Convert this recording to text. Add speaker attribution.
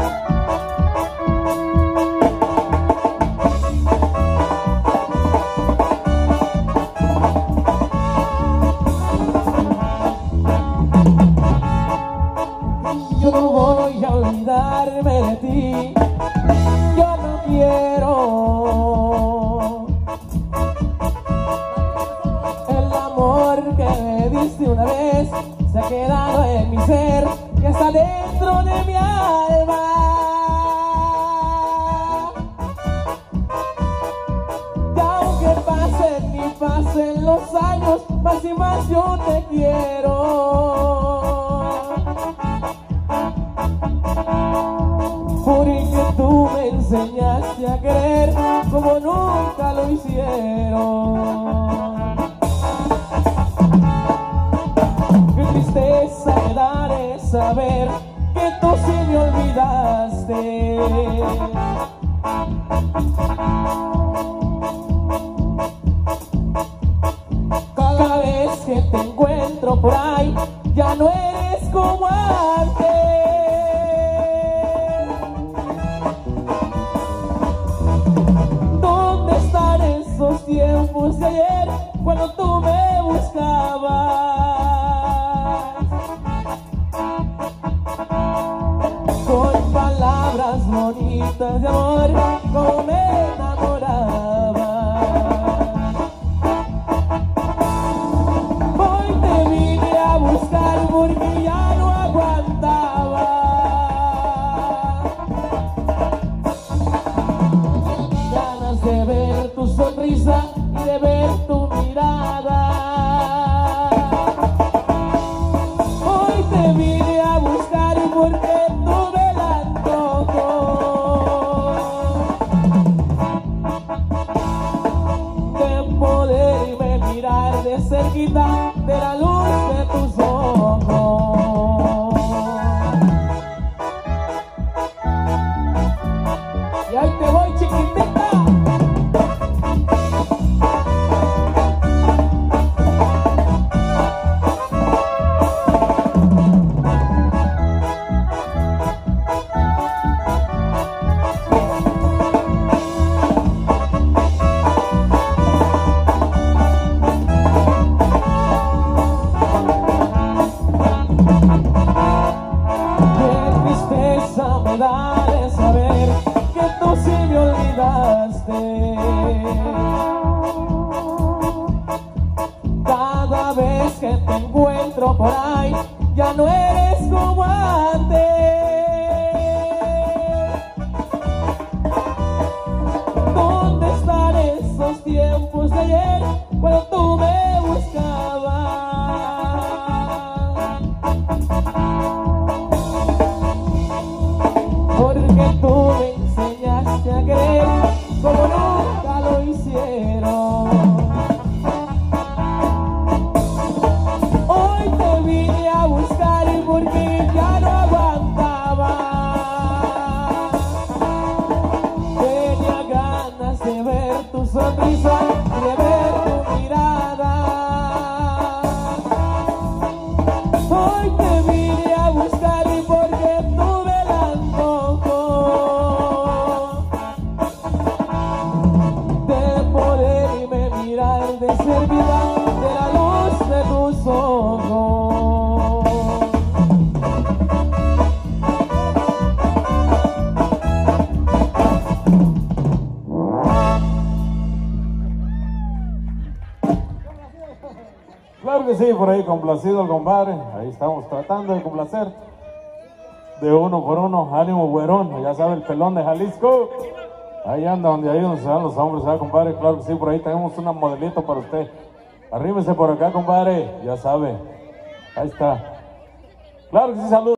Speaker 1: Yo se ha quedado en mi ser y está dentro de mi alma. Y aunque pasen y pasen los años, más y más yo te quiero. Porque tú me enseñaste a querer como nunca lo hicieron. Tú sí me olvidaste. Cada vez que te encuentro por ahí, de amor, como enamoraba. Hoy te vine a buscar porque ya no aguantaba. Ganas de ver tu sonrisa y de ver tu mirada. De cerquita de la luz ya no eres sonrisa
Speaker 2: sí, por ahí complacido el compadre. Ahí estamos tratando de complacer. De uno por uno, ánimo güerón, ya sabe el pelón de Jalisco. Ahí anda donde ahí donde se dan los hombres, ¿sabes, compadre? Claro que sí, por ahí tenemos una modelito para usted. Arrímese por acá, compadre, ya sabe. Ahí está. Claro que sí, saludos.